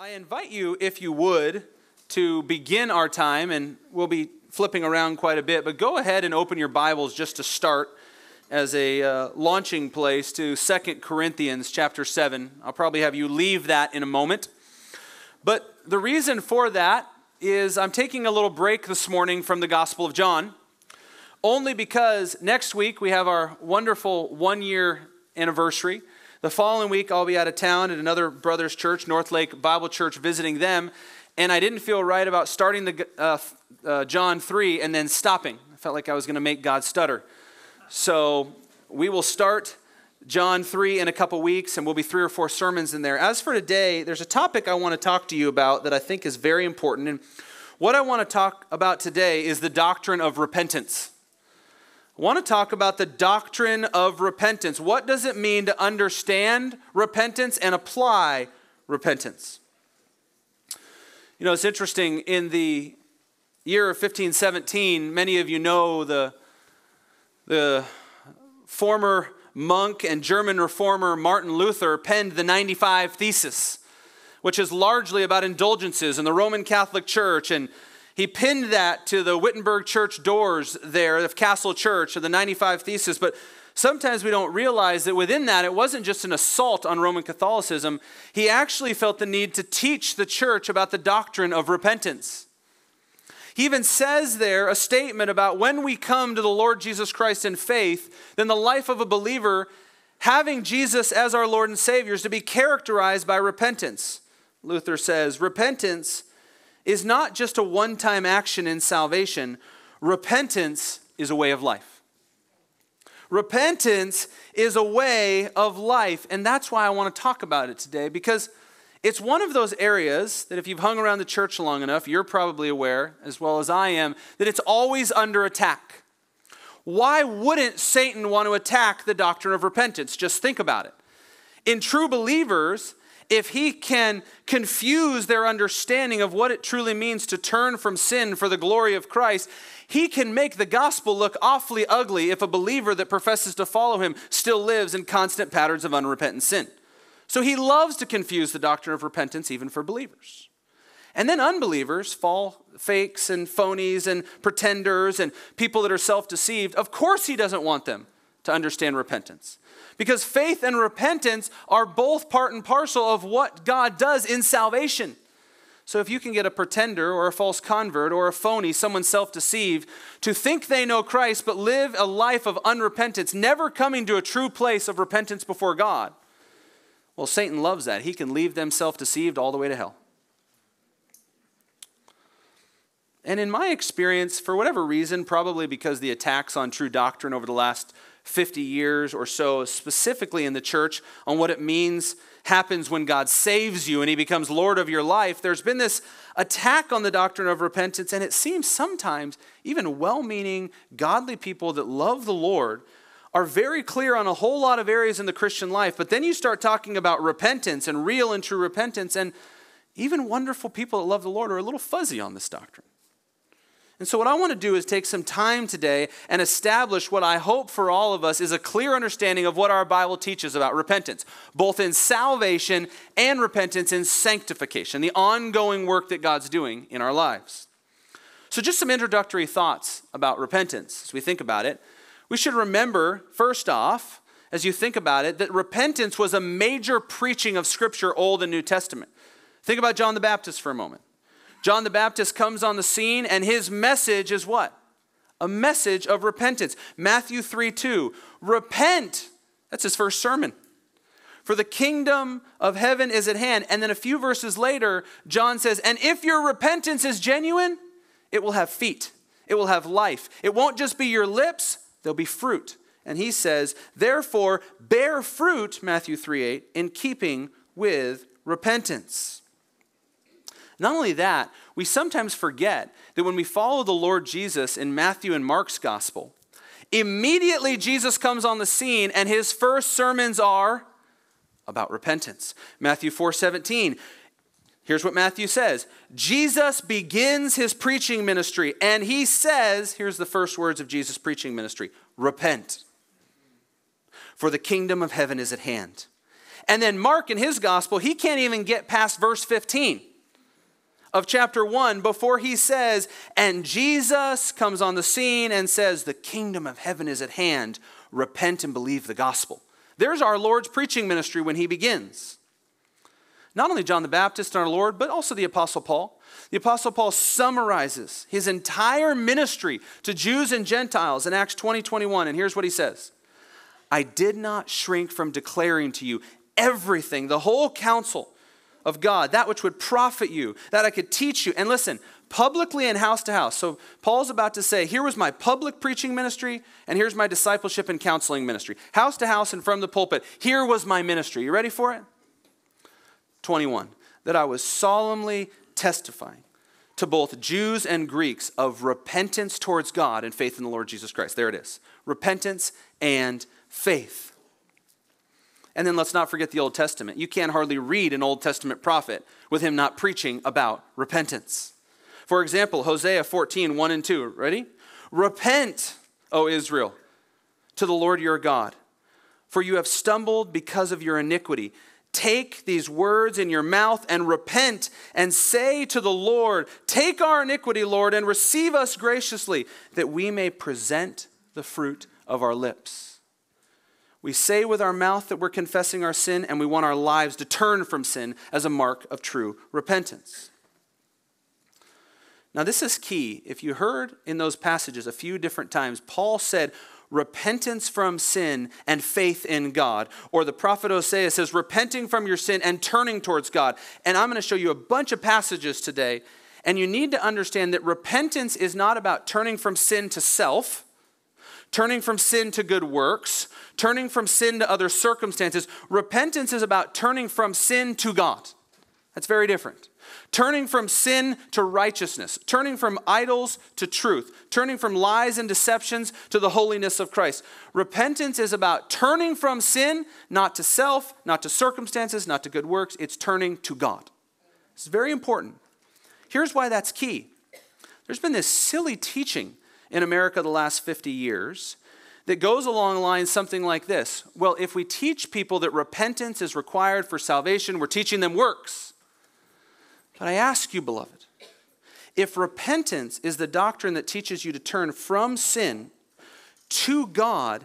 I invite you, if you would, to begin our time, and we'll be flipping around quite a bit, but go ahead and open your Bibles just to start as a uh, launching place to Second Corinthians chapter 7. I'll probably have you leave that in a moment. But the reason for that is I'm taking a little break this morning from the Gospel of John, only because next week we have our wonderful one year anniversary. The following week, I'll be out of town at another brother's church, North Lake Bible Church, visiting them. And I didn't feel right about starting the uh, uh, John 3 and then stopping. I felt like I was going to make God stutter. So we will start John 3 in a couple weeks, and we'll be three or four sermons in there. As for today, there's a topic I want to talk to you about that I think is very important. And what I want to talk about today is the doctrine of repentance. I want to talk about the doctrine of repentance. What does it mean to understand repentance and apply repentance? You know, it's interesting. In the year of 1517, many of you know the, the former monk and German reformer Martin Luther penned the 95 Thesis, which is largely about indulgences in the Roman Catholic Church and he pinned that to the Wittenberg church doors there, the Castle Church, of the 95 Thesis. But sometimes we don't realize that within that, it wasn't just an assault on Roman Catholicism. He actually felt the need to teach the church about the doctrine of repentance. He even says there a statement about when we come to the Lord Jesus Christ in faith, then the life of a believer, having Jesus as our Lord and Savior, is to be characterized by repentance. Luther says, Repentance is not just a one time action in salvation, repentance is a way of life. Repentance is a way of life, and that's why I want to talk about it today because it's one of those areas that if you've hung around the church long enough, you're probably aware, as well as I am, that it's always under attack. Why wouldn't Satan want to attack the doctrine of repentance? Just think about it. In true believers, if he can confuse their understanding of what it truly means to turn from sin for the glory of Christ, he can make the gospel look awfully ugly if a believer that professes to follow him still lives in constant patterns of unrepentant sin. So he loves to confuse the doctrine of repentance even for believers. And then unbelievers, fall fakes and phonies and pretenders and people that are self deceived, of course he doesn't want them to understand repentance. Because faith and repentance are both part and parcel of what God does in salvation. So if you can get a pretender or a false convert or a phony, someone self deceived, to think they know Christ but live a life of unrepentance, never coming to a true place of repentance before God, well, Satan loves that. He can leave them self deceived all the way to hell. And in my experience, for whatever reason, probably because the attacks on true doctrine over the last 50 years or so, specifically in the church, on what it means happens when God saves you and he becomes Lord of your life, there's been this attack on the doctrine of repentance, and it seems sometimes even well meaning, godly people that love the Lord are very clear on a whole lot of areas in the Christian life, but then you start talking about repentance and real and true repentance, and even wonderful people that love the Lord are a little fuzzy on this doctrine. And so, what I want to do is take some time today and establish what I hope for all of us is a clear understanding of what our Bible teaches about repentance, both in salvation and repentance in sanctification, the ongoing work that God's doing in our lives. So, just some introductory thoughts about repentance as we think about it. We should remember, first off, as you think about it, that repentance was a major preaching of Scripture, Old and New Testament. Think about John the Baptist for a moment. John the Baptist comes on the scene, and his message is what? A message of repentance. Matthew 3 2. Repent. That's his first sermon. For the kingdom of heaven is at hand. And then a few verses later, John says, And if your repentance is genuine, it will have feet, it will have life. It won't just be your lips, there'll be fruit. And he says, Therefore, bear fruit, Matthew 3 8, in keeping with repentance. Not only that, we sometimes forget that when we follow the Lord Jesus in Matthew and Mark's gospel, immediately Jesus comes on the scene and his first sermons are about repentance. Matthew 4 17. Here's what Matthew says Jesus begins his preaching ministry, and he says, here's the first words of Jesus' preaching ministry repent, for the kingdom of heaven is at hand. And then Mark in his gospel, he can't even get past verse 15 of chapter 1 before he says, And Jesus comes on the scene and says, The kingdom of heaven is at hand. Repent and believe the gospel. There's our Lord's preaching ministry when he begins. Not only John the Baptist and our Lord, but also the Apostle Paul. The Apostle Paul summarizes his entire ministry to Jews and Gentiles in Acts 20 21. And here's what he says I did not shrink from declaring to you everything, the whole counsel of God, that which would profit you, that I could teach you. And listen, publicly and house to house. So Paul's about to say, here was my public preaching ministry, and here's my discipleship and counseling ministry. House to house and from the pulpit. Here was my ministry. You ready for it? 21. That I was solemnly testifying to both Jews and Greeks of repentance towards God and faith in the Lord Jesus Christ. There it is. Repentance and faith. And then let's not forget the Old Testament. You can't hardly read an Old Testament prophet with him not preaching about repentance. For example, Hosea 14, 1 and 2. Ready? Repent, O Israel, to the Lord your God, for you have stumbled because of your iniquity. Take these words in your mouth and repent and say to the Lord, Take our iniquity, Lord, and receive us graciously, that we may present the fruit of our lips. We say with our mouth that we're confessing our sin, and we want our lives to turn from sin as a mark of true repentance. Now, this is key. If you heard in those passages a few different times, Paul said, repentance from sin and faith in God. Or the prophet Hosea says, repenting from your sin and turning towards God. And I'm going to show you a bunch of passages today. And you need to understand that repentance is not about turning from sin to self, turning from sin to good works, turning from sin to other circumstances. Repentance is about turning from sin to God. That's very different. Turning from sin to righteousness, turning from idols to truth, turning from lies and deceptions to the holiness of Christ. Repentance is about turning from sin, not to self, not to circumstances, not to good works. It's turning to God. It's very important. Here's why that's key. There's been this silly teaching in America the last 50 years that goes along lines something like this Well, if we teach people that repentance is required for salvation, we're teaching them works. But I ask you, beloved, if repentance is the doctrine that teaches you to turn from sin to God,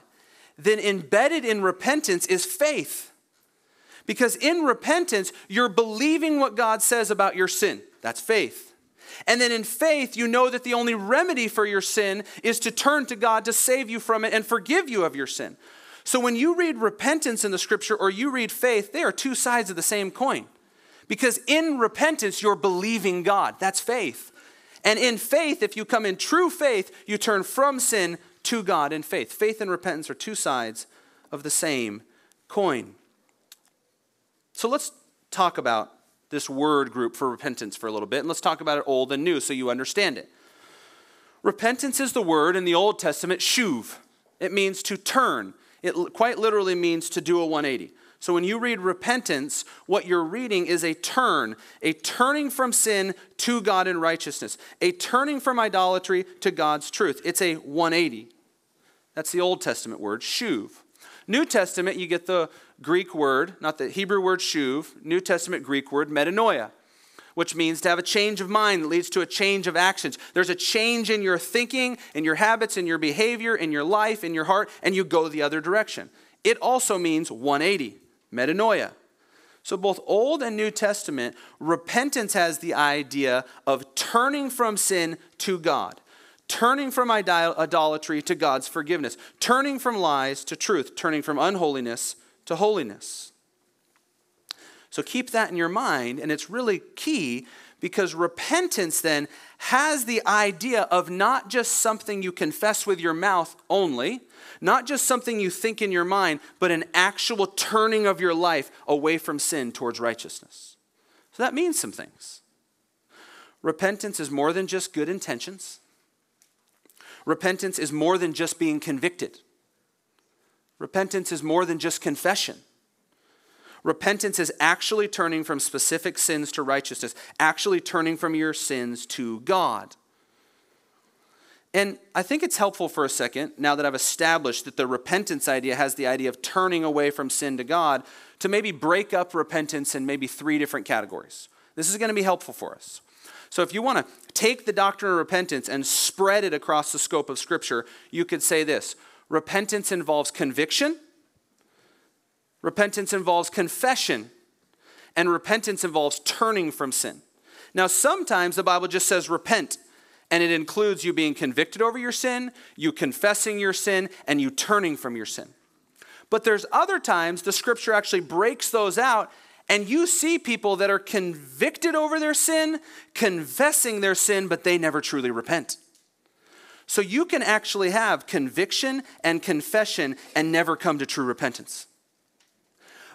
then embedded in repentance is faith. Because in repentance, you're believing what God says about your sin. That's faith. And then in faith, you know that the only remedy for your sin is to turn to God to save you from it and forgive you of your sin. So when you read repentance in the scripture or you read faith, they are two sides of the same coin. Because in repentance, you're believing God. That's faith. And in faith, if you come in true faith, you turn from sin to God in faith. Faith and repentance are two sides of the same coin. So let's talk about this word group for repentance for a little bit, and let's talk about it old and new so you understand it. Repentance is the word in the Old Testament, shuv. It means to turn. It quite literally means to do a 180. So when you read repentance, what you're reading is a turn, a turning from sin to God in righteousness, a turning from idolatry to God's truth. It's a 180. That's the Old Testament word, shuv. New Testament, you get the Greek word, not the Hebrew word shuv, New Testament Greek word metanoia, which means to have a change of mind that leads to a change of actions. There's a change in your thinking, in your habits, in your behavior, in your life, in your heart, and you go the other direction. It also means 180, metanoia. So, both Old and New Testament, repentance has the idea of turning from sin to God turning from idolatry to God's forgiveness, turning from lies to truth, turning from unholiness to holiness. So keep that in your mind, and it's really key because repentance then has the idea of not just something you confess with your mouth only, not just something you think in your mind, but an actual turning of your life away from sin towards righteousness. So that means some things. Repentance is more than just good intentions. Repentance is more than just being convicted. Repentance is more than just confession. Repentance is actually turning from specific sins to righteousness, actually turning from your sins to God. And I think it's helpful for a second, now that I've established that the repentance idea has the idea of turning away from sin to God, to maybe break up repentance in maybe three different categories. This is going to be helpful for us. So, if you want to take the doctrine of repentance and spread it across the scope of Scripture, you could say this repentance involves conviction, repentance involves confession, and repentance involves turning from sin. Now, sometimes the Bible just says repent, and it includes you being convicted over your sin, you confessing your sin, and you turning from your sin. But there's other times the scripture actually breaks those out, and you see people that are convicted over their sin, confessing their sin, but they never truly repent. So you can actually have conviction and confession and never come to true repentance.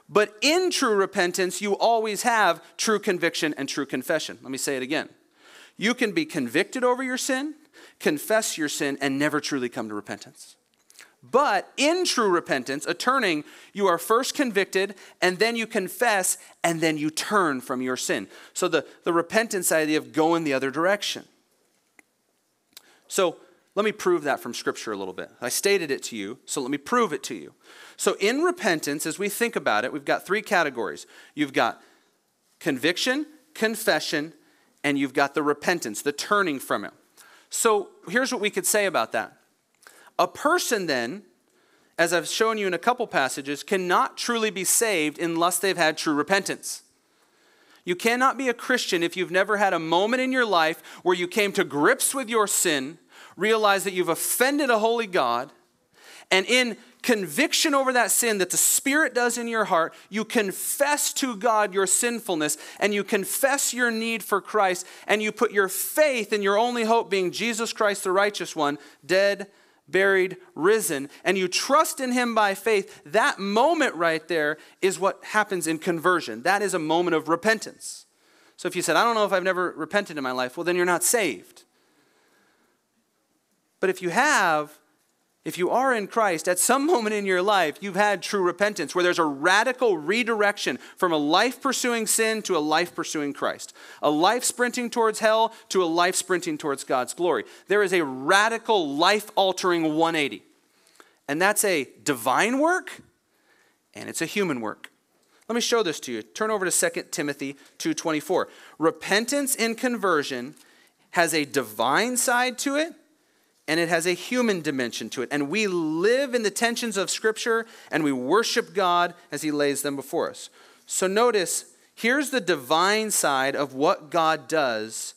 But in true repentance, you always have true conviction and true confession. Let me say it again. You can be convicted over your sin, confess your sin, and never truly come to repentance. But in true repentance, a turning, you are first convicted, and then you confess, and then you turn from your sin. So the, the repentance idea of going the other direction. So let me prove that from Scripture a little bit. I stated it to you, so let me prove it to you. So, in repentance, as we think about it, we've got three categories you've got conviction, confession, and you've got the repentance, the turning from it. So, here's what we could say about that. A person then, as I've shown you in a couple passages, cannot truly be saved unless they've had true repentance. You cannot be a Christian if you've never had a moment in your life where you came to grips with your sin realize that you've offended a holy God, and in conviction over that sin that the Spirit does in your heart, you confess to God your sinfulness and you confess your need for Christ, and you put your faith in your only hope being Jesus Christ, the righteous one, dead, buried, risen, and you trust in Him by faith. That moment right there is what happens in conversion. That is a moment of repentance. So if you said, I don't know if I've never repented in my life, well, then you're not saved. But if you have, if you are in Christ, at some moment in your life, you've had true repentance where there's a radical redirection from a life pursuing sin to a life pursuing Christ, a life sprinting towards hell to a life sprinting towards God's glory. There is a radical life altering 180. And that's a divine work and it's a human work. Let me show this to you. Turn over to 2 Timothy 2:24. Repentance in conversion has a divine side to it and it has a human dimension to it. And we live in the tensions of Scripture and we worship God as He lays them before us. So notice, here's the divine side of what God does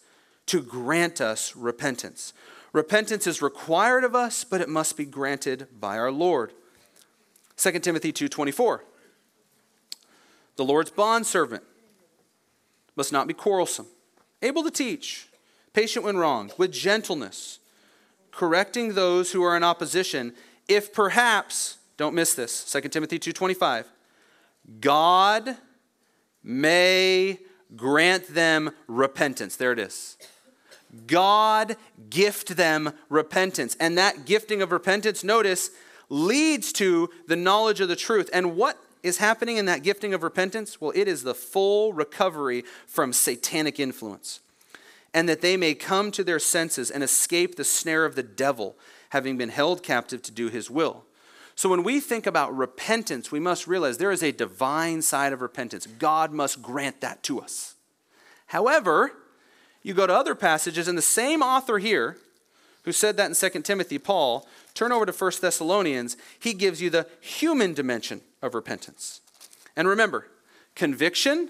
to grant us repentance. Repentance is required of us, but it must be granted by our Lord. 2 Timothy 2:24. The Lord's bondservant must not be quarrelsome, able to teach, patient when wronged, with gentleness correcting those who are in opposition, if perhaps, don't miss this, 2 Timothy 2:25, God may grant them repentance. There it is. God gift them repentance. And that gifting of repentance, notice, leads to the knowledge of the truth. And what is happening in that gifting of repentance? Well, it is the full recovery from satanic influence and that they may come to their senses and escape the snare of the devil, having been held captive to do his will. So, when we think about repentance, we must realize there is a divine side of repentance. God must grant that to us. However, you go to other passages, and the same author here, who said that in 2 Timothy, Paul, turn over to 1 Thessalonians, he gives you the human dimension of repentance. And remember, conviction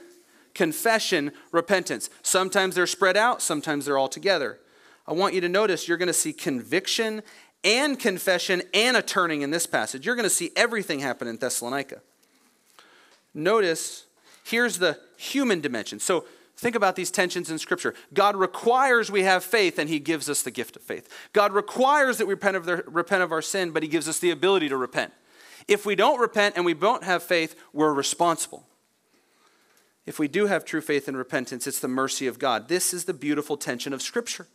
confession, repentance. Sometimes they're spread out, sometimes they're all together. I want you to notice you're going to see conviction and confession and a turning in this passage. You're going to see everything happen in Thessalonica. Notice here's the human dimension. So think about these tensions in Scripture. God requires we have faith, and He gives us the gift of faith. God requires that we repent of, the, repent of our sin, but He gives us the ability to repent. If we don't repent and we don't have faith, we're responsible. If we do have true faith and repentance, it's the mercy of God. This is the beautiful tension of Scripture.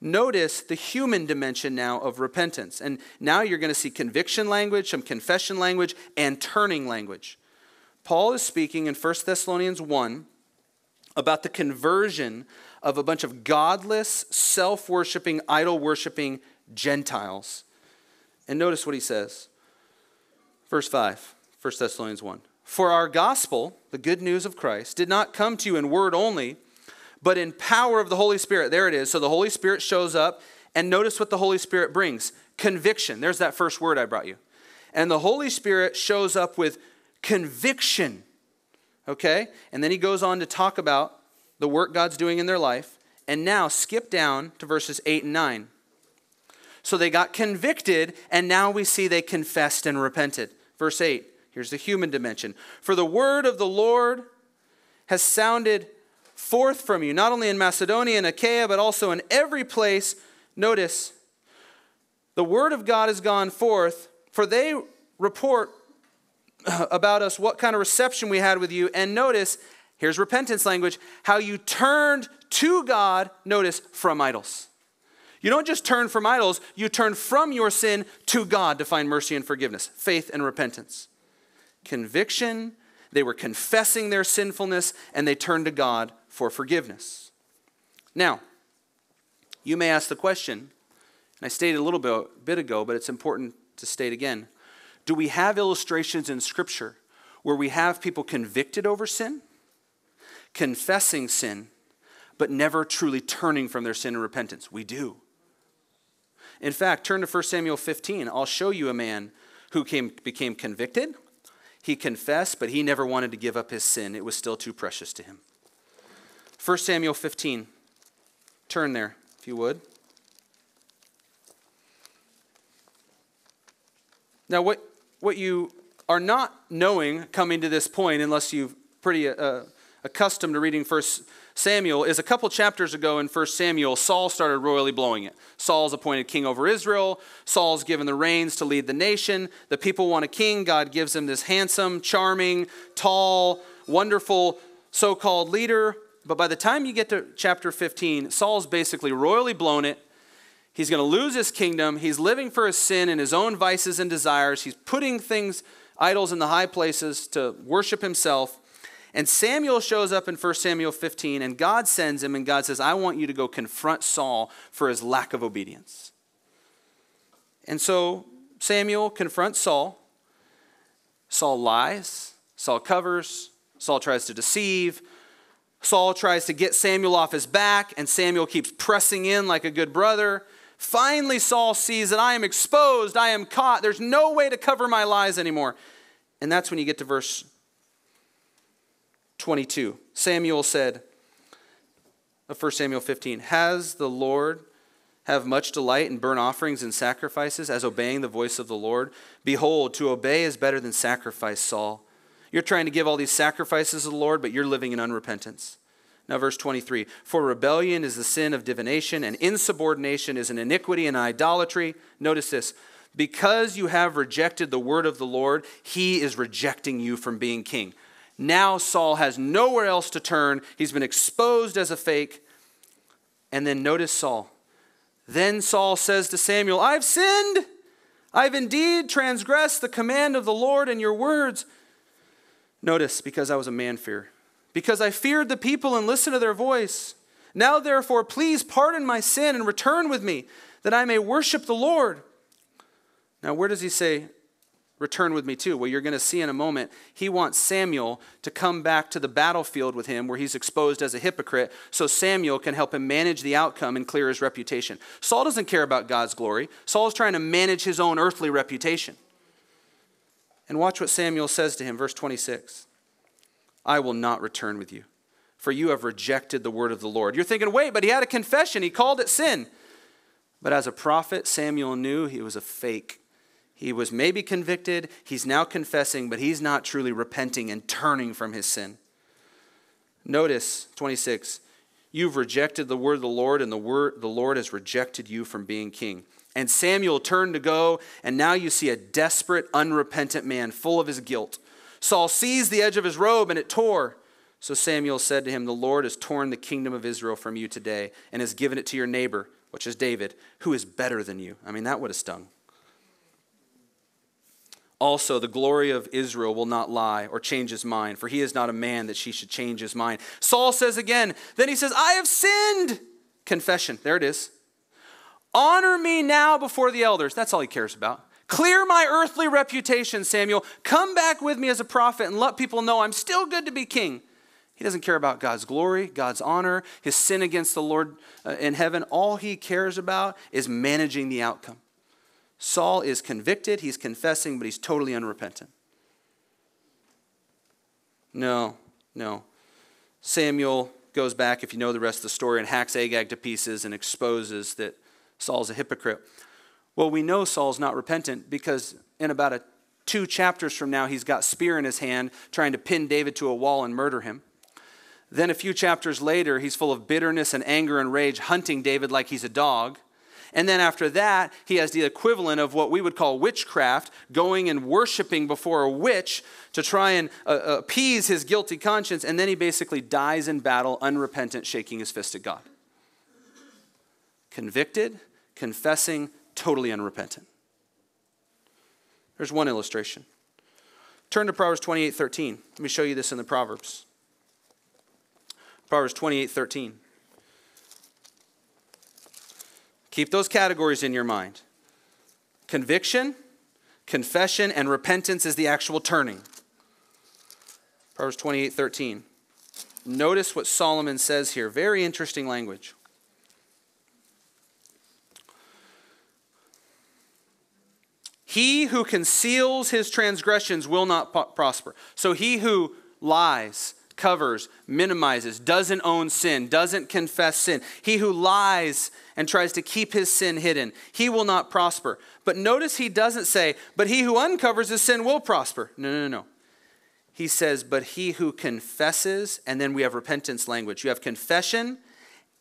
Notice the human dimension now of repentance. And now you're going to see conviction language, some confession language, and turning language. Paul is speaking in 1 Thessalonians 1 about the conversion of a bunch of godless, self worshiping, idol worshiping Gentiles. And notice what he says. Verse 5, 1 Thessalonians 1. For our gospel, the good news of Christ, did not come to you in word only, but in power of the Holy Spirit. There it is. So the Holy Spirit shows up, and notice what the Holy Spirit brings conviction. There's that first word I brought you. And the Holy Spirit shows up with conviction. Okay? And then he goes on to talk about the work God's doing in their life. And now skip down to verses 8 and 9. So they got convicted, and now we see they confessed and repented. Verse 8, here's the human dimension. For the word of the Lord has sounded forth from you, not only in Macedonia and Achaia, but also in every place. Notice, the word of God has gone forth, for they report about us what kind of reception we had with you. And notice, here's repentance language, how you turned to God, notice, from idols. You don't just turn from idols, you turn from your sin to God to find mercy and forgiveness, faith and repentance. Conviction, they were confessing their sinfulness, and they turned to God for forgiveness. Now, you may ask the question, and I stated a little bit, bit ago, but it's important to state again. Do we have illustrations in Scripture where we have people convicted over sin, confessing sin, but never truly turning from their sin and repentance? We do. In fact, turn to 1 Samuel 15. I'll show you a man who came, became convicted. He confessed, but he never wanted to give up his sin. It was still too precious to him. 1 Samuel 15. Turn there, if you would. Now, what, what you are not knowing coming to this point, unless you've pretty uh, accustomed to reading First Samuel is a couple chapters ago in 1 Samuel, Saul started royally blowing it. Saul's appointed king over Israel. Saul's given the reins to lead the nation. The people want a king. God gives him this handsome, charming, tall, wonderful so called leader. But by the time you get to chapter 15, Saul's basically royally blown it. He's going to lose his kingdom. He's living for his sin and his own vices and desires. He's putting things, idols, in the high places to worship himself. And Samuel shows up in 1 Samuel 15, and God sends him, and God says, I want you to go confront Saul for his lack of obedience. And so Samuel confronts Saul. Saul lies, Saul covers, Saul tries to deceive. Saul tries to get Samuel off his back, and Samuel keeps pressing in like a good brother. Finally, Saul sees that I am exposed, I am caught. There's no way to cover my lies anymore. And that's when you get to verse 22. Samuel said of 1 Samuel 15, Has the Lord have much delight in burnt offerings and sacrifices as obeying the voice of the Lord? Behold, to obey is better than sacrifice, Saul. You're trying to give all these sacrifices to the Lord, but you're living in unrepentance. Now, verse 23 For rebellion is the sin of divination, and insubordination is an iniquity and idolatry. Notice this because you have rejected the word of the Lord, he is rejecting you from being king. Now Saul has nowhere else to turn. He's been exposed as a fake. And then notice Saul. Then Saul says to Samuel, I've sinned. I've indeed transgressed the command of the Lord and your words. Notice, because I was a man fear, because I feared the people and listened to their voice. Now, therefore, please pardon my sin and return with me, that I may worship the Lord. Now, where does he say return with me too. Well, you're going to see in a moment, he wants Samuel to come back to the battlefield with him where he's exposed as a hypocrite so Samuel can help him manage the outcome and clear his reputation. Saul doesn't care about God's glory, Saul is trying to manage his own earthly reputation. And watch what Samuel says to him, verse 26 I will not return with you, for you have rejected the word of the Lord. You're thinking, wait, but he had a confession, he called it sin. But as a prophet, Samuel knew he was a fake he was maybe convicted, he's now confessing, but he's not truly repenting and turning from his sin. Notice 26 You've rejected the word of the Lord, and the, word, the Lord has rejected you from being king. And Samuel turned to go, and now you see a desperate, unrepentant man full of his guilt. Saul seized the edge of his robe, and it tore. So Samuel said to him, The Lord has torn the kingdom of Israel from you today, and has given it to your neighbor, which is David, who is better than you. I mean, that would have stung. Also, the glory of Israel will not lie or change his mind, for he is not a man that she should change his mind. Saul says again, then he says, I have sinned. Confession. There it is. Honor me now before the elders. That's all he cares about. Clear my earthly reputation, Samuel. Come back with me as a prophet and let people know I'm still good to be king. He doesn't care about God's glory, God's honor, his sin against the Lord uh, in heaven. All he cares about is managing the outcome. Saul is convicted, he's confessing, but he's totally unrepentant. No, no. Samuel goes back, if you know the rest of the story, and hacks Agag to pieces and exposes that Saul's a hypocrite. Well, we know Saul's not repentant because in about a two chapters from now, he's got spear in his hand trying to pin David to a wall and murder him. Then a few chapters later, he's full of bitterness and anger and rage, hunting David like he's a dog. And then after that, he has the equivalent of what we would call witchcraft, going and worshiping before a witch to try and uh, appease his guilty conscience. And then he basically dies in battle, unrepentant, shaking his fist at God. Convicted, confessing, totally unrepentant. There's one illustration. Turn to Proverbs 28 13. Let me show you this in the Proverbs. Proverbs 28 13. Keep those categories in your mind. Conviction, confession, and repentance is the actual turning. Proverbs 28 13. Notice what Solomon says here. Very interesting language. He who conceals his transgressions will not prosper. So he who lies, covers, minimizes, doesn't own sin, doesn't confess sin. He who lies and tries to keep his sin hidden, he will not prosper. But notice he doesn't say, but he who uncovers his sin will prosper. No, no, no. He says, but he who confesses, and then we have repentance language. You have confession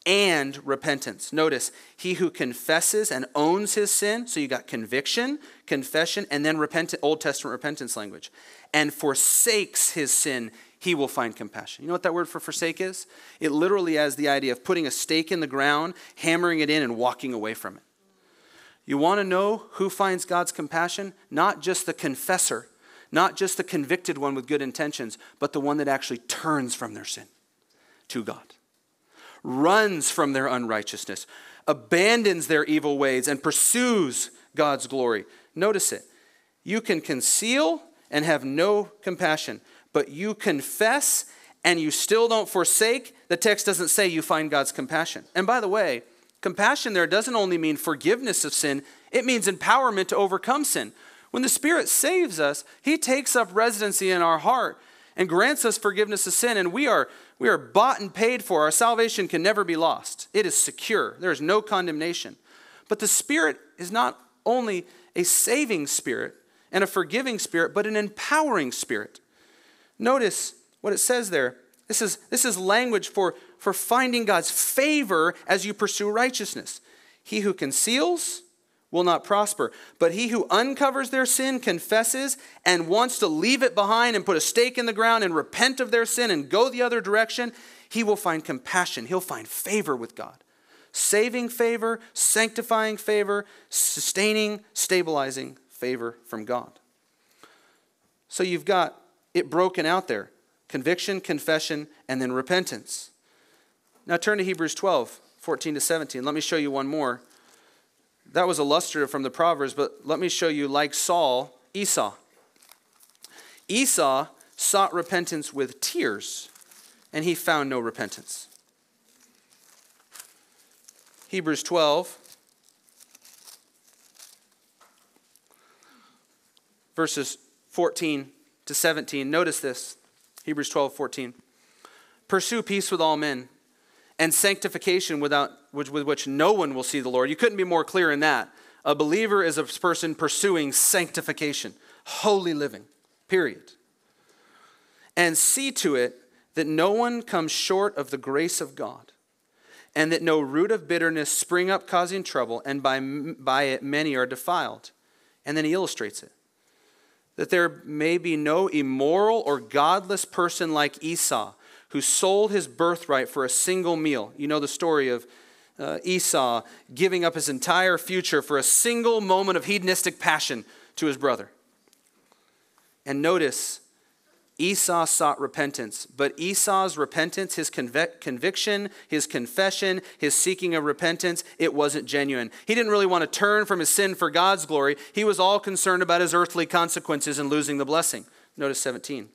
and repentance. Notice, he who confesses and owns his sin, so you got conviction, confession, and then repent, Old Testament repentance language, and forsakes his sin, he will find compassion. You know what that word for forsake is? It literally has the idea of putting a stake in the ground, hammering it in, and walking away from it. You want to know who finds God's compassion? Not just the confessor, not just the convicted one with good intentions, but the one that actually turns from their sin to God, runs from their unrighteousness, abandons their evil ways, and pursues God's glory. Notice it. You can conceal and have no compassion but you confess and you still don't forsake, the text doesn't say you find God's compassion. And by the way, compassion there doesn't only mean forgiveness of sin, it means empowerment to overcome sin. When the Spirit saves us, He takes up residency in our heart and grants us forgiveness of sin, and we are, we are bought and paid for. Our salvation can never be lost, it is secure. There is no condemnation. But the Spirit is not only a saving spirit and a forgiving spirit, but an empowering spirit. Notice what it says there. This is, this is language for, for finding God's favor as you pursue righteousness. He who conceals will not prosper, but he who uncovers their sin, confesses, and wants to leave it behind and put a stake in the ground and repent of their sin and go the other direction, he will find compassion. He'll find favor with God. Saving favor, sanctifying favor, sustaining, stabilizing favor from God. So you've got it broken out there conviction, confession, and then repentance. Now turn to Hebrews 12, 14 to 17. Let me show you one more. That was illustrative from the Proverbs, but let me show you, like Saul, Esau. Esau sought repentance with tears, and he found no repentance. Hebrews 12, verses 14 to 17. Notice this Hebrews 12, 14. Pursue peace with all men and sanctification without, with, with which no one will see the Lord. You couldn't be more clear in that. A believer is a person pursuing sanctification, holy living, period. And see to it that no one comes short of the grace of God, and that no root of bitterness spring up causing trouble, and by, by it many are defiled. And then he illustrates it that there may be no immoral or godless person like Esau, who sold his birthright for a single meal. You know the story of uh, Esau giving up his entire future for a single moment of hedonistic passion to his brother. And notice, Esau sought repentance, but Esau's repentance, his convic- conviction, his confession, his seeking of repentance, it wasn't genuine. He didn't really want to turn from his sin for God's glory. He was all concerned about his earthly consequences and losing the blessing. Notice 17.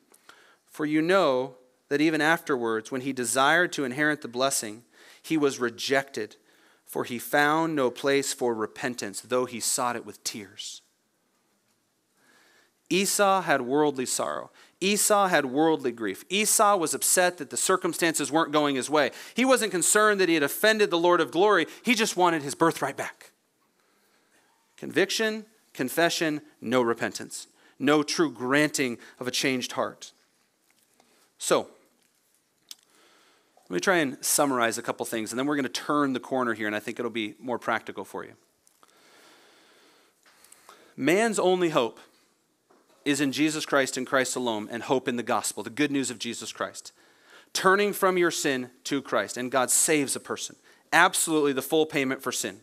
For you know that even afterwards, when he desired to inherit the blessing, he was rejected, for he found no place for repentance, though he sought it with tears. Esau had worldly sorrow. Esau had worldly grief. Esau was upset that the circumstances weren't going his way. He wasn't concerned that he had offended the Lord of glory, he just wanted his birthright back. Conviction, confession, no repentance, no true granting of a changed heart. So, let me try and summarize a couple things, and then we're going to turn the corner here, and I think it'll be more practical for you. Man's only hope is in Jesus Christ and Christ alone and hope in the gospel, the good news of Jesus Christ. Turning from your sin to Christ, and God saves a person. Absolutely the full payment for sin.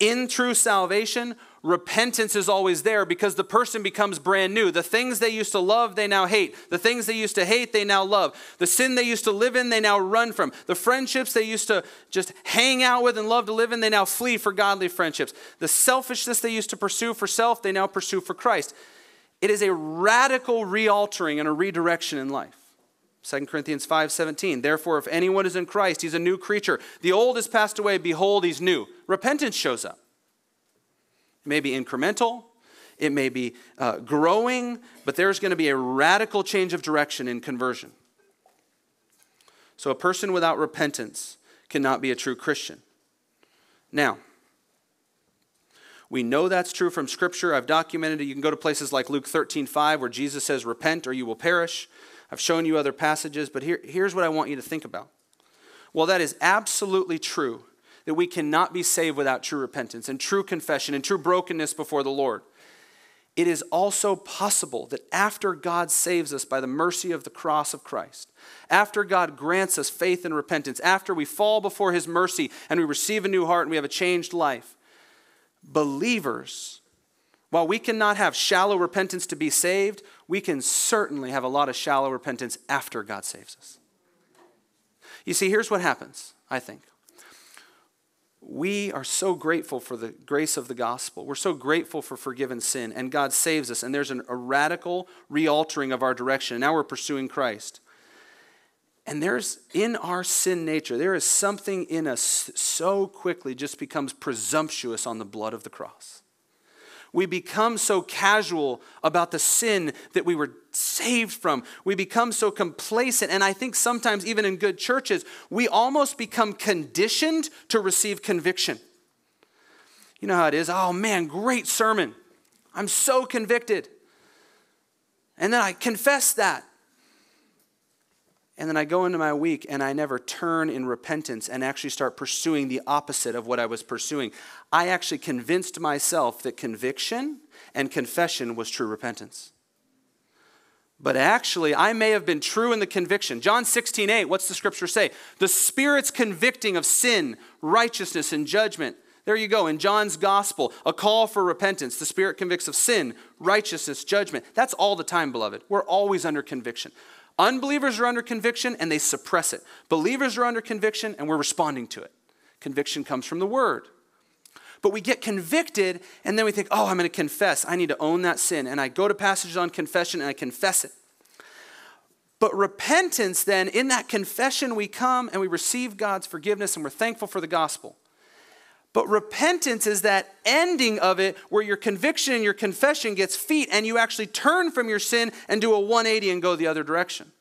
In true salvation, repentance is always there because the person becomes brand new. The things they used to love, they now hate. The things they used to hate, they now love. The sin they used to live in, they now run from. The friendships they used to just hang out with and love to live in, they now flee for godly friendships. The selfishness they used to pursue for self, they now pursue for Christ. It is a radical realtering and a redirection in life. 2 Corinthians 5:17 Therefore if anyone is in Christ he's a new creature. The old has passed away behold he's new. Repentance shows up. It may be incremental it may be uh, growing but there's going to be a radical change of direction in conversion. So a person without repentance cannot be a true Christian. Now we know that's true from Scripture. I've documented it. You can go to places like Luke 13 5, where Jesus says, Repent or you will perish. I've shown you other passages, but here, here's what I want you to think about. Well, that is absolutely true that we cannot be saved without true repentance and true confession and true brokenness before the Lord. It is also possible that after God saves us by the mercy of the cross of Christ, after God grants us faith and repentance, after we fall before His mercy and we receive a new heart and we have a changed life, believers, while we cannot have shallow repentance to be saved, we can certainly have a lot of shallow repentance after God saves us. You see, here's what happens, I think. We are so grateful for the grace of the gospel. We're so grateful for forgiven sin, and God saves us, and there's an, a radical realtering of our direction. Now we're pursuing Christ. And there's in our sin nature, there is something in us so quickly just becomes presumptuous on the blood of the cross. We become so casual about the sin that we were saved from. We become so complacent. And I think sometimes, even in good churches, we almost become conditioned to receive conviction. You know how it is? Oh man, great sermon. I'm so convicted. And then I confess that. And then I go into my week and I never turn in repentance and actually start pursuing the opposite of what I was pursuing. I actually convinced myself that conviction and confession was true repentance. But actually, I may have been true in the conviction. John 16, 8, what's the scripture say? The Spirit's convicting of sin, righteousness, and judgment. There you go. In John's gospel, a call for repentance. The Spirit convicts of sin, righteousness, judgment. That's all the time, beloved. We're always under conviction. Unbelievers are under conviction and they suppress it. Believers are under conviction and we're responding to it. Conviction comes from the word. But we get convicted and then we think, oh, I'm going to confess. I need to own that sin. And I go to passages on confession and I confess it. But repentance, then, in that confession, we come and we receive God's forgiveness and we're thankful for the gospel. But repentance is that ending of it where your conviction and your confession gets feet and you actually turn from your sin and do a 180 and go the other direction.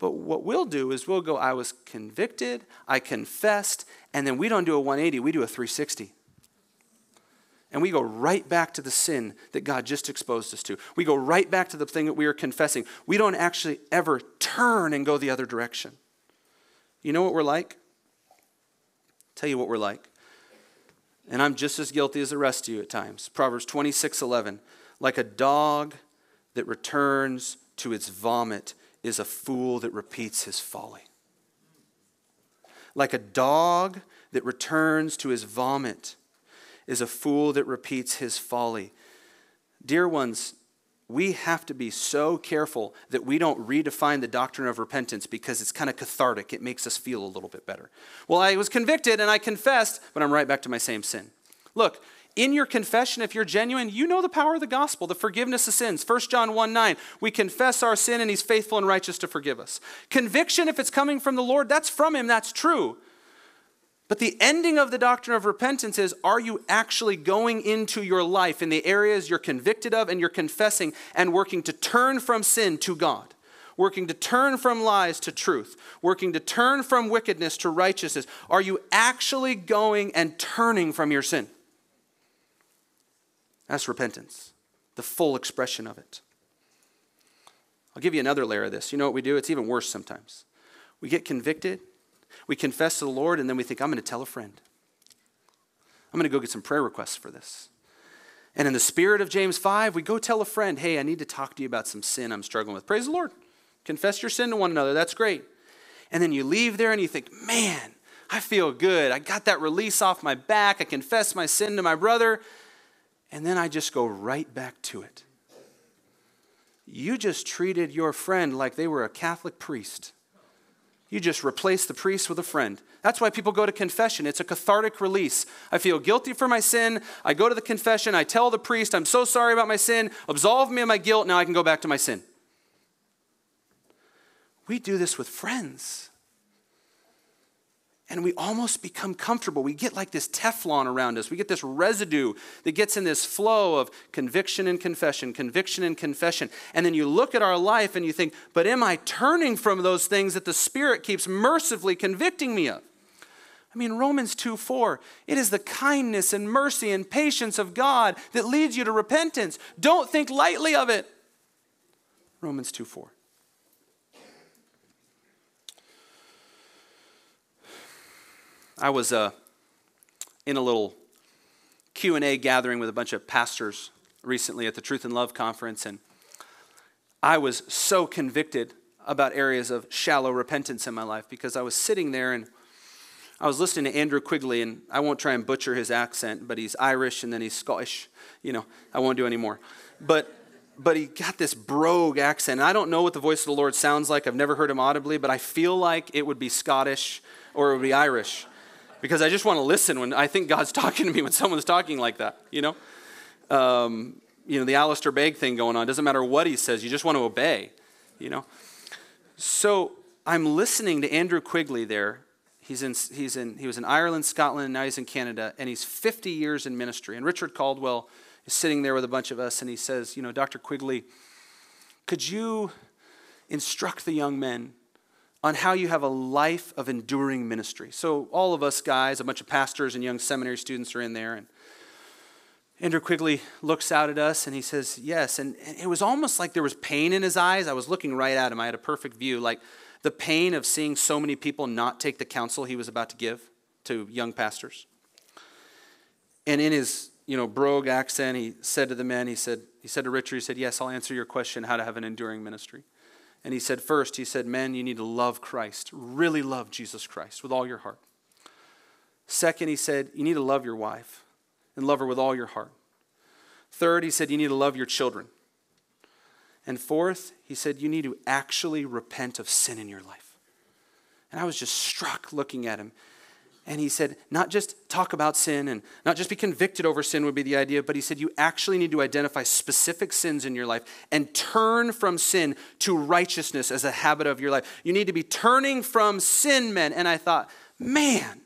But what we'll do is we'll go, I was convicted, I confessed, and then we don't do a 180, we do a 360. And we go right back to the sin that God just exposed us to. We go right back to the thing that we are confessing. We don't actually ever turn and go the other direction. You know what we're like? tell you what we're like and I'm just as guilty as the rest of you at times. Proverbs 26 11. Like a dog that returns to its vomit is a fool that repeats his folly. Like a dog that returns to his vomit is a fool that repeats his folly. Dear ones, we have to be so careful that we don't redefine the doctrine of repentance because it's kind of cathartic. It makes us feel a little bit better. Well, I was convicted and I confessed, but I'm right back to my same sin. Look, in your confession, if you're genuine, you know the power of the gospel, the forgiveness of sins. 1 John 1 9, we confess our sin and he's faithful and righteous to forgive us. Conviction, if it's coming from the Lord, that's from him, that's true. But the ending of the doctrine of repentance is are you actually going into your life in the areas you're convicted of and you're confessing and working to turn from sin to God? Working to turn from lies to truth, working to turn from wickedness to righteousness. Are you actually going and turning from your sin? That's repentance, the full expression of it. I'll give you another layer of this. You know what we do? It's even worse sometimes. We get convicted we confess to the Lord, and then we think, I'm going to tell a friend. I'm going to go get some prayer requests for this. And in the spirit of James 5, we go tell a friend, hey, I need to talk to you about some sin I'm struggling with. Praise the Lord. Confess your sin to one another. That's great. And then you leave there and you think, man, I feel good. I got that release off my back. I confess my sin to my brother. And then I just go right back to it. You just treated your friend like they were a Catholic priest. You just replace the priest with a friend. That's why people go to confession. It's a cathartic release. I feel guilty for my sin. I go to the confession. I tell the priest, I'm so sorry about my sin. Absolve me of my guilt. Now I can go back to my sin. We do this with friends and we almost become comfortable. We get like this Teflon around us. We get this residue that gets in this flow of conviction and confession, conviction and confession. And then you look at our life and you think, but am I turning from those things that the Spirit keeps mercifully convicting me of? I mean, Romans 2 4, it is the kindness and mercy and patience of God that leads you to repentance. Don't think lightly of it. Romans 2 4. I was uh, in a little Q&A gathering with a bunch of pastors recently at the Truth and Love conference and I was so convicted about areas of shallow repentance in my life because I was sitting there and I was listening to Andrew Quigley, and I won't try and butcher his accent, but he's Irish and then he's Scottish. You know, I won't do any more. But but he got this brogue accent. And I don't know what the voice of the Lord sounds like. I've never heard him audibly, but I feel like it would be Scottish or it would be Irish because I just want to listen when I think God's talking to me when someone's talking like that, you know? Um, you know, the Alistair Begg thing going on. Doesn't matter what he says, you just want to obey, you know? So I'm listening to Andrew Quigley there. He's in, he's in, he was in Ireland, Scotland, and now he's in Canada, and he's 50 years in ministry. And Richard Caldwell is sitting there with a bunch of us, and he says, You know, Dr. Quigley, could you instruct the young men on how you have a life of enduring ministry. So, all of us guys, a bunch of pastors and young seminary students are in there. And Andrew Quigley looks out at us and he says, Yes. And it was almost like there was pain in his eyes. I was looking right at him. I had a perfect view, like the pain of seeing so many people not take the counsel he was about to give to young pastors. And in his you know, brogue accent, he said to the men, he said, he said to Richard, he said, Yes, I'll answer your question how to have an enduring ministry. And he said, first, he said, men, you need to love Christ, really love Jesus Christ with all your heart. Second, he said, you need to love your wife and love her with all your heart. Third, he said, you need to love your children. And fourth, he said, you need to actually repent of sin in your life. And I was just struck looking at him. And he said, not just talk about sin and not just be convicted over sin would be the idea, but he said, you actually need to identify specific sins in your life and turn from sin to righteousness as a habit of your life. You need to be turning from sin, men. And I thought, man,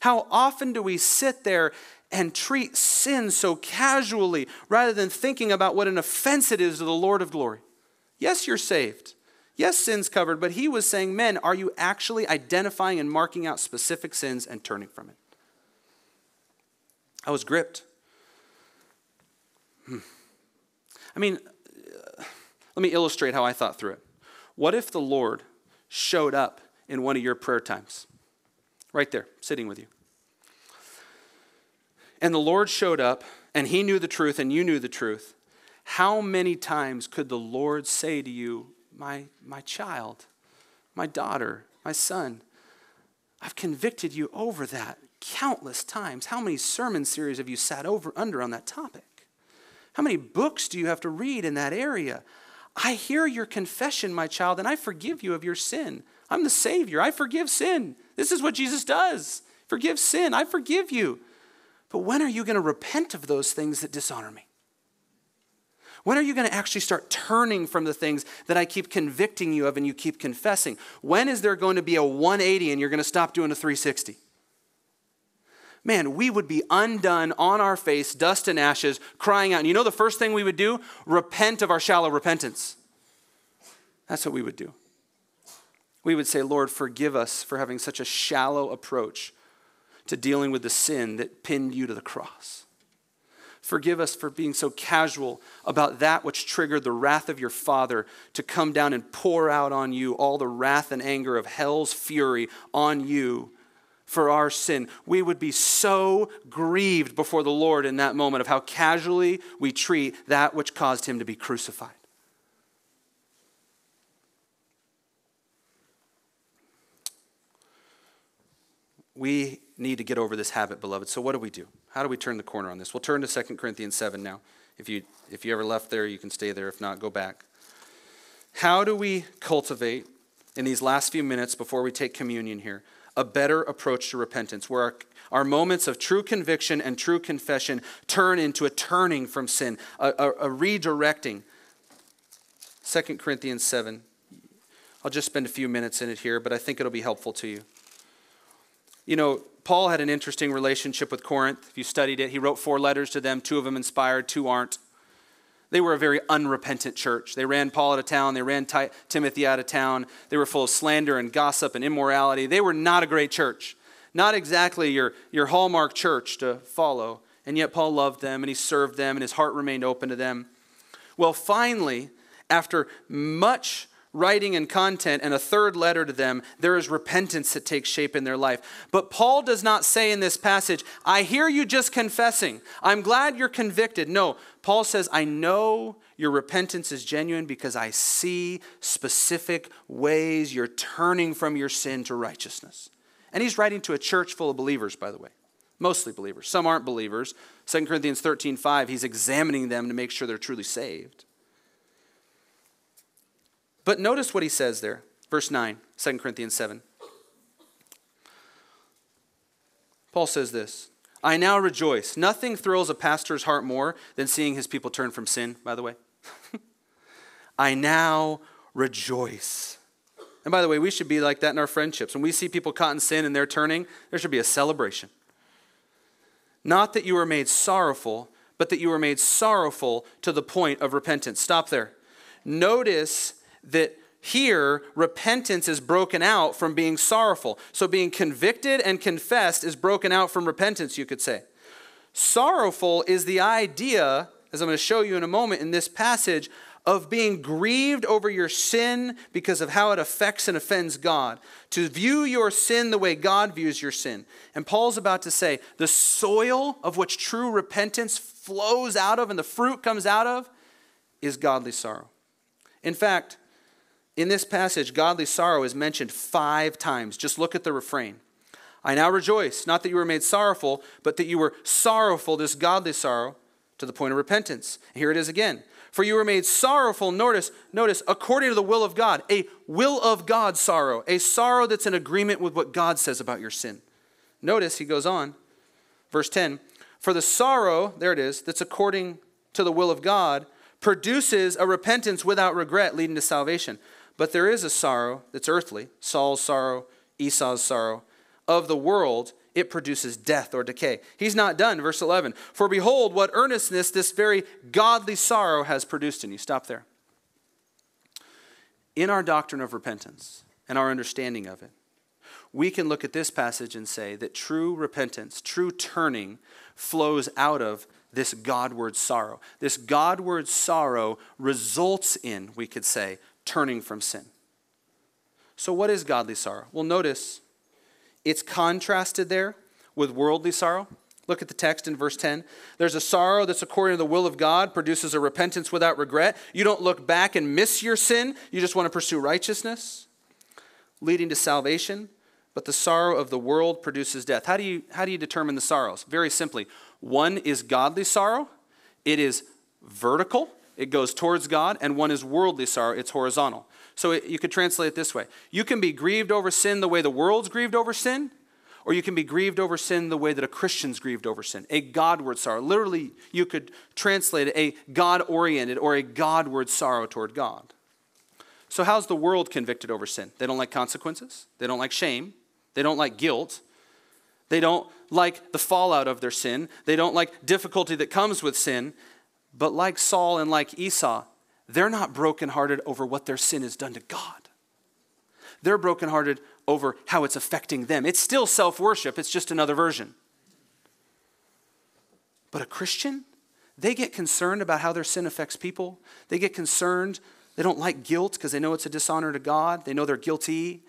how often do we sit there and treat sin so casually rather than thinking about what an offense it is to the Lord of glory? Yes, you're saved. Yes, sins covered, but he was saying, men, are you actually identifying and marking out specific sins and turning from it? I was gripped. Hmm. I mean, uh, let me illustrate how I thought through it. What if the Lord showed up in one of your prayer times? Right there, sitting with you. And the Lord showed up, and he knew the truth, and you knew the truth. How many times could the Lord say to you, my, my child, my daughter, my son. I've convicted you over that countless times. How many sermon series have you sat over under on that topic? How many books do you have to read in that area? I hear your confession, my child, and I forgive you of your sin. I'm the Savior. I forgive sin. This is what Jesus does. Forgive sin. I forgive you. But when are you going to repent of those things that dishonor me? When are you going to actually start turning from the things that I keep convicting you of and you keep confessing? When is there going to be a 180 and you're going to stop doing a 360? Man, we would be undone on our face, dust and ashes, crying out. And you know the first thing we would do? Repent of our shallow repentance. That's what we would do. We would say, Lord, forgive us for having such a shallow approach to dealing with the sin that pinned you to the cross. Forgive us for being so casual about that which triggered the wrath of your Father to come down and pour out on you all the wrath and anger of hell's fury on you for our sin. We would be so grieved before the Lord in that moment of how casually we treat that which caused him to be crucified. We need to get over this habit, beloved. So, what do we do? How do we turn the corner on this? We'll turn to 2 Corinthians 7 now. If you, if you ever left there, you can stay there. If not, go back. How do we cultivate, in these last few minutes before we take communion here, a better approach to repentance where our, our moments of true conviction and true confession turn into a turning from sin, a, a, a redirecting? 2 Corinthians 7. I'll just spend a few minutes in it here, but I think it'll be helpful to you. You know, Paul had an interesting relationship with Corinth. If you studied it, he wrote four letters to them, two of them inspired, two aren't. They were a very unrepentant church. They ran Paul out of town, they ran Timothy out of town. They were full of slander and gossip and immorality. They were not a great church. Not exactly your, your hallmark church to follow. And yet Paul loved them and he served them and his heart remained open to them. Well, finally, after much writing and content and a third letter to them, there is repentance that takes shape in their life. But Paul does not say in this passage, I hear you just confessing. I'm glad you're convicted. No, Paul says, I know your repentance is genuine because I see specific ways you're turning from your sin to righteousness. And he's writing to a church full of believers, by the way. Mostly believers. Some aren't believers. 2 Corinthians 13 5, he's examining them to make sure they're truly saved. But notice what he says there, verse 9, 2 Corinthians 7. Paul says this I now rejoice. Nothing thrills a pastor's heart more than seeing his people turn from sin, by the way. I now rejoice. And by the way, we should be like that in our friendships. When we see people caught in sin and they're turning, there should be a celebration. Not that you were made sorrowful, but that you were made sorrowful to the point of repentance. Stop there. Notice that here repentance is broken out from being sorrowful. So being convicted and confessed is broken out from repentance, you could say. Sorrowful is the idea, as I'm going to show you in a moment in this passage, of being grieved over your sin because of how it affects and offends God. To view your sin the way God views your sin. And Paul's about to say the soil of which true repentance flows out of and the fruit comes out of is godly sorrow. In fact, in this passage, godly sorrow is mentioned five times. Just look at the refrain. I now rejoice, not that you were made sorrowful, but that you were sorrowful, this godly sorrow, to the point of repentance. Here it is again. For you were made sorrowful, notice, notice, according to the will of God, a will of God sorrow, a sorrow that's in agreement with what God says about your sin. Notice he goes on, verse 10 For the sorrow, there it is, that's according to the will of God, produces a repentance without regret, leading to salvation. But there is a sorrow that's earthly Saul's sorrow, Esau's sorrow. Of the world, it produces death or decay. He's not done. Verse 11 For behold, what earnestness this very godly sorrow has produced in you. Stop there. In our doctrine of repentance and our understanding of it, we can look at this passage and say that true repentance, true turning, flows out of this Godward sorrow. This Godward sorrow results in, we could say, turning from sin. So, what is godly sorrow? Well, notice it's contrasted there with worldly sorrow. Look at the text in verse 10. There's a sorrow that's according to the will of God, produces a repentance without regret. You don't look back and miss your sin, you just want to pursue righteousness, leading to salvation. But the sorrow of the world produces death. How do you, how do you determine the sorrows? Very simply one is godly sorrow, it is vertical, it goes towards God, and one is worldly sorrow, it's horizontal. So it, you could translate it this way You can be grieved over sin the way the world's grieved over sin, or you can be grieved over sin the way that a Christian's grieved over sin, a Godward sorrow. Literally, you could translate it a God oriented or a Godward sorrow toward God. So, how's the world convicted over sin? They don't like consequences, they don't like shame, they don't like guilt, they don't like the fallout of their sin, they don't like difficulty that comes with sin. But like Saul and like Esau, they're not brokenhearted over what their sin has done to God. They're brokenhearted over how it's affecting them. It's still self worship, it's just another version. But a Christian, they get concerned about how their sin affects people. They get concerned. They don't like guilt because they know it's a dishonor to God. They know they're guilty.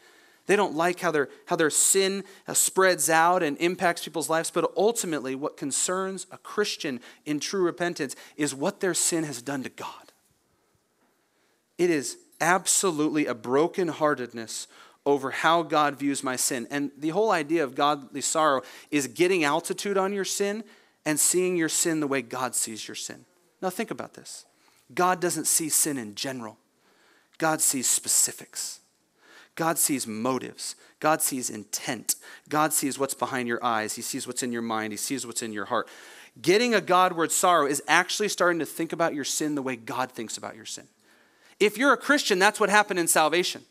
They don't like how their, how their sin uh, spreads out and impacts people's lives. But ultimately, what concerns a Christian in true repentance is what their sin has done to God. It is absolutely a brokenheartedness over how God views my sin. And the whole idea of godly sorrow is getting altitude on your sin and seeing your sin the way God sees your sin. Now, think about this God doesn't see sin in general, God sees specifics. God sees motives. God sees intent. God sees what's behind your eyes. He sees what's in your mind. He sees what's in your heart. Getting a Godward sorrow is actually starting to think about your sin the way God thinks about your sin. If you're a Christian, that's what happened in salvation.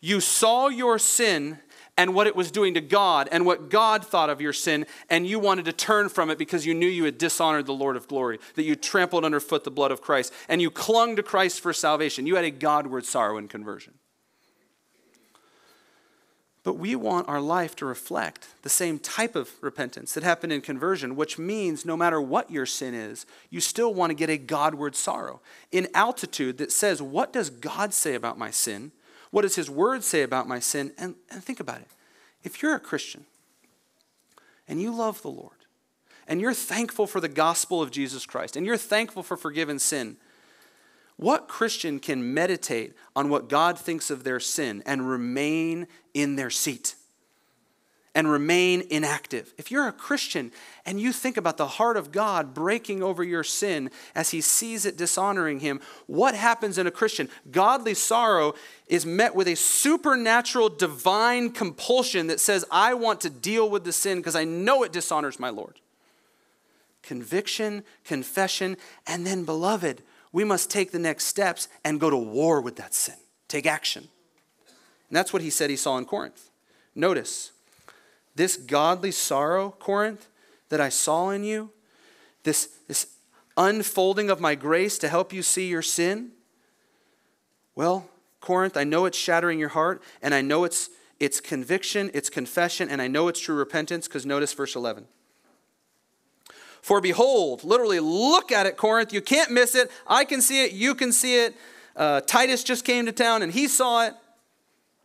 You saw your sin and what it was doing to God and what God thought of your sin, and you wanted to turn from it because you knew you had dishonored the Lord of glory, that you trampled underfoot the blood of Christ, and you clung to Christ for salvation. You had a Godward sorrow in conversion. But we want our life to reflect the same type of repentance that happened in conversion, which means no matter what your sin is, you still want to get a Godward sorrow in altitude that says, What does God say about my sin? What does His Word say about my sin? And, and think about it. If you're a Christian and you love the Lord, and you're thankful for the gospel of Jesus Christ, and you're thankful for forgiven sin, what Christian can meditate on what God thinks of their sin and remain in their seat? and remain inactive. If you're a Christian and you think about the heart of God breaking over your sin as he sees it dishonoring him, what happens in a Christian? Godly sorrow is met with a supernatural divine compulsion that says, I want to deal with the sin because I know it dishonors my Lord. Conviction, confession, and then, beloved, we must take the next steps and go to war with that sin. Take action. And that's what he said he saw in Corinth. Notice, this godly sorrow, Corinth, that I saw in you, this, this unfolding of my grace to help you see your sin, well, Corinth, I know it's shattering your heart, and I know it's, it's conviction, it's confession, and I know it's true repentance, because notice verse 11. For behold, literally, look at it, Corinth. You can't miss it. I can see it. You can see it. Uh, Titus just came to town and he saw it.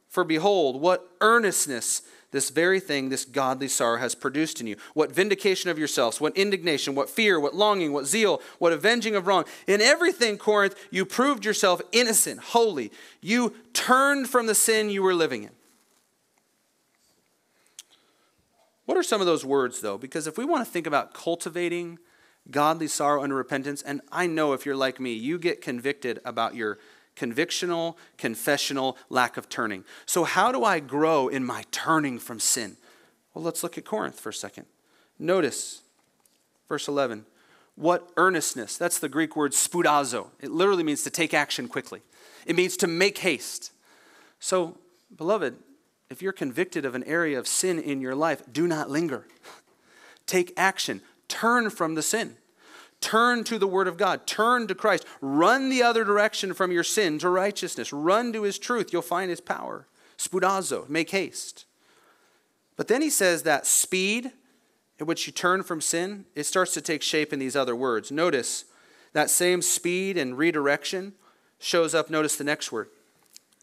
For behold, what earnestness this very thing this godly sorrow has produced in you. What vindication of yourselves, what indignation, what fear, what longing, what zeal, what avenging of wrong. In everything, Corinth, you proved yourself innocent, holy. You turned from the sin you were living in. What are some of those words, though? Because if we want to think about cultivating godly sorrow and repentance, and I know if you're like me, you get convicted about your convictional, confessional lack of turning. So, how do I grow in my turning from sin? Well, let's look at Corinth for a second. Notice verse 11. What earnestness? That's the Greek word spoudazo. It literally means to take action quickly, it means to make haste. So, beloved, if you're convicted of an area of sin in your life, do not linger. Take action. Turn from the sin. Turn to the Word of God. Turn to Christ. Run the other direction from your sin to righteousness. Run to His truth. You'll find His power. Spoudazo, make haste. But then he says that speed in which you turn from sin, it starts to take shape in these other words. Notice that same speed and redirection shows up, notice the next word,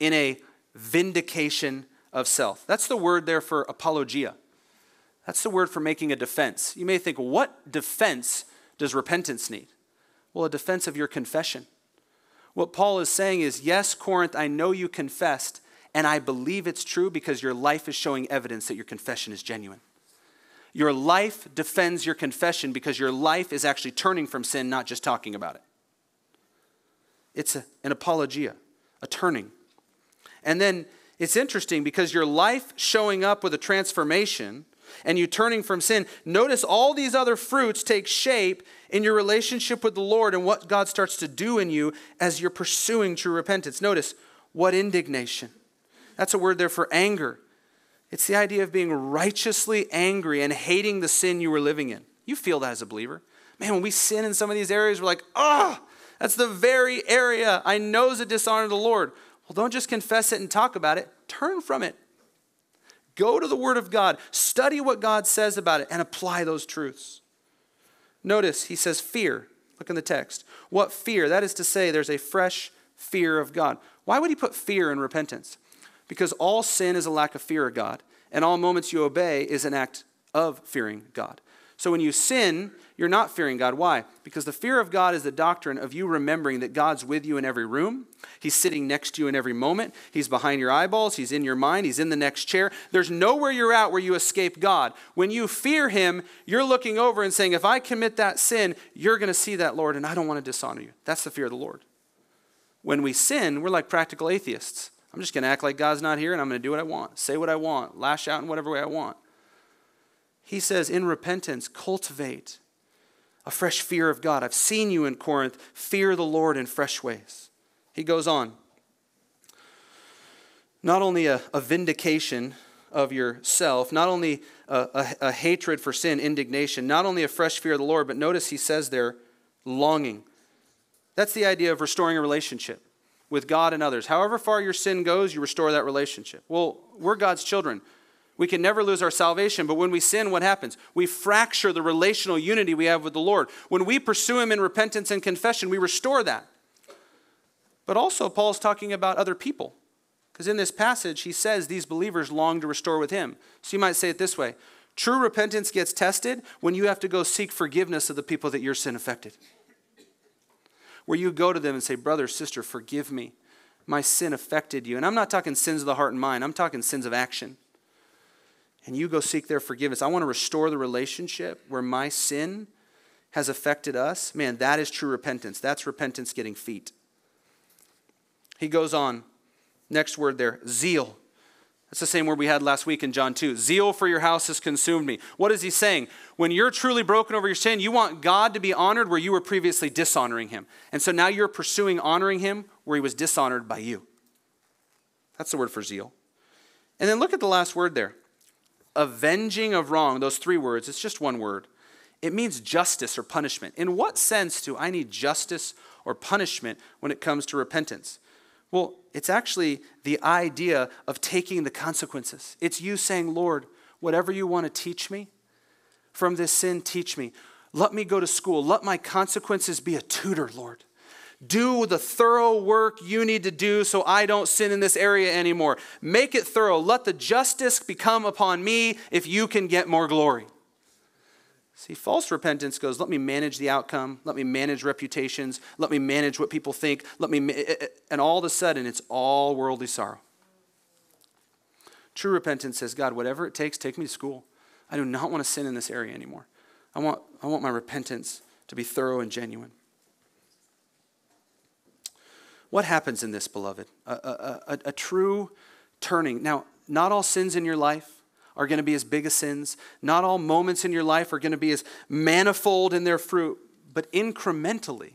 in a vindication of self. That's the word there for apologia. That's the word for making a defense. You may think, what defense does repentance need? Well, a defense of your confession. What Paul is saying is, yes, Corinth, I know you confessed, and I believe it's true because your life is showing evidence that your confession is genuine. Your life defends your confession because your life is actually turning from sin, not just talking about it. it's a, an apologia, a turning. And then it's interesting because your life showing up with a transformation and you turning from sin, notice all these other fruits take shape in your relationship with the Lord and what God starts to do in you as you're pursuing true repentance. Notice what indignation. That's a word there for anger. It's the idea of being righteously angry and hating the sin you were living in. You feel that as a believer. Man, when we sin in some of these areas, we're like, oh, that's the very area I know is a dishonor to the Lord. Well, don't just confess it and talk about it, turn from it. Go to the Word of God, study what God says about it, and apply those truths. Notice he says fear. Look in the text. What fear? That is to say, there's a fresh fear of God. Why would he put fear in repentance? Because all sin is a lack of fear of God, and all moments you obey is an act of fearing God. So when you sin, you're not fearing God. Why? Because the fear of God is the doctrine of you remembering that God's with you in every room. He's sitting next to you in every moment. He's behind your eyeballs. He's in your mind. He's in the next chair. There's nowhere you're at where you escape God. When you fear Him, you're looking over and saying, If I commit that sin, you're going to see that, Lord, and I don't want to dishonor you. That's the fear of the Lord. When we sin, we're like practical atheists. I'm just going to act like God's not here and I'm going to do what I want, say what I want, lash out in whatever way I want. He says, in repentance, cultivate a fresh fear of God. I've seen you in Corinth. Fear the Lord in fresh ways. He goes on. Not only a, a vindication of yourself, not only a, a, a hatred for sin, indignation, not only a fresh fear of the Lord, but notice he says there, longing. That's the idea of restoring a relationship with God and others. However far your sin goes, you restore that relationship. Well, we're God's children. We can never lose our salvation, but when we sin, what happens? We fracture the relational unity we have with the Lord. When we pursue Him in repentance and confession, we restore that. But also, Paul's talking about other people. Because in this passage, he says these believers long to restore with Him. So you might say it this way True repentance gets tested when you have to go seek forgiveness of the people that your sin affected. Where you go to them and say, Brother, sister, forgive me. My sin affected you. And I'm not talking sins of the heart and mind, I'm talking sins of action and you go seek their forgiveness. I want to restore the relationship where my sin has affected us. Man, that is true repentance. That's repentance getting feet. He goes on. Next word there, zeal. That's the same word we had last week in John 2. Zeal for your house has consumed me. What is he saying? When you're truly broken over your sin, you want God to be honored where you were previously dishonoring him. And so now you're pursuing honoring him where he was dishonored by you. That's the word for zeal. And then look at the last word there avenging of wrong, those three words, it's just one word. It means justice or punishment. In what sense do I need justice or punishment when it comes to repentance? Well, it's actually the idea of taking the consequences. It's you saying, Lord, whatever you want to teach me from this sin, teach me. Let me go to school. Let my consequences be a tutor, Lord. Do the thorough work you need to do so I don't sin in this area anymore. Make it thorough. Let the justice become upon me if you can get more glory. See, false repentance goes, let me manage the outcome, let me manage reputations, let me manage what people think, let me, eh, eh, eh, and all of a sudden it's all worldly sorrow. True repentance says, God, whatever it takes, take me to school. I do not want to sin in this area anymore. I want, I want my repentance to be thorough and genuine. What happens in this, beloved? A, a, a, a true turning. Now, not all sins in your life are going to be as big as sins. Not all moments in your life are going to be as manifold in their fruit, but incrementally,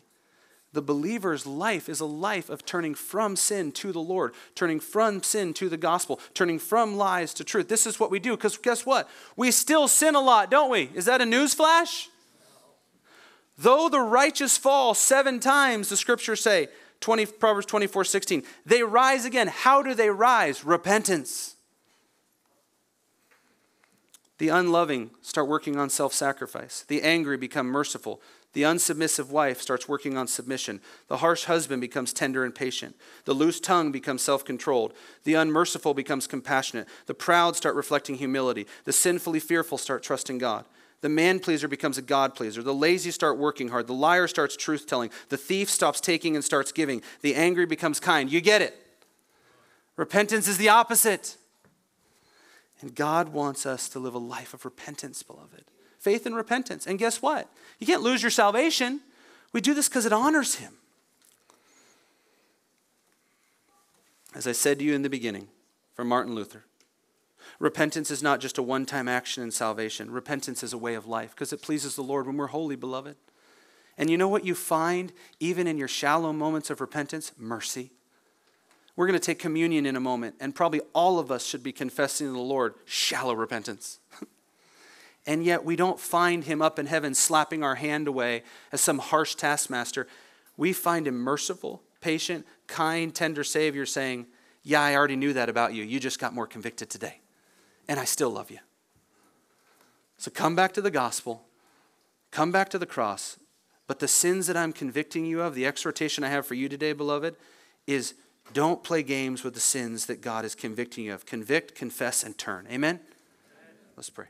the believer's life is a life of turning from sin to the Lord, turning from sin to the gospel, turning from lies to truth. This is what we do because guess what? We still sin a lot, don't we? Is that a news flash? Though the righteous fall seven times, the scriptures say, 20, Proverbs 24, 16. They rise again. How do they rise? Repentance. The unloving start working on self sacrifice. The angry become merciful. The unsubmissive wife starts working on submission. The harsh husband becomes tender and patient. The loose tongue becomes self controlled. The unmerciful becomes compassionate. The proud start reflecting humility. The sinfully fearful start trusting God. The man pleaser becomes a God pleaser. The lazy start working hard. The liar starts truth telling. The thief stops taking and starts giving. The angry becomes kind. You get it. Repentance is the opposite. And God wants us to live a life of repentance, beloved. Faith and repentance. And guess what? You can't lose your salvation. We do this because it honors Him. As I said to you in the beginning, from Martin Luther, repentance is not just a one time action in salvation. Repentance is a way of life because it pleases the Lord when we're holy, beloved. And you know what you find even in your shallow moments of repentance? Mercy. We're going to take communion in a moment, and probably all of us should be confessing to the Lord shallow repentance. and yet we don't find him up in heaven slapping our hand away as some harsh taskmaster. We find him merciful, patient, kind, tender Savior saying, Yeah, I already knew that about you. You just got more convicted today. And I still love you. So come back to the gospel, come back to the cross. But the sins that I'm convicting you of, the exhortation I have for you today, beloved, is don't play games with the sins that God is convicting you of. Convict, confess, and turn. Amen? Let's pray.